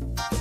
Bye.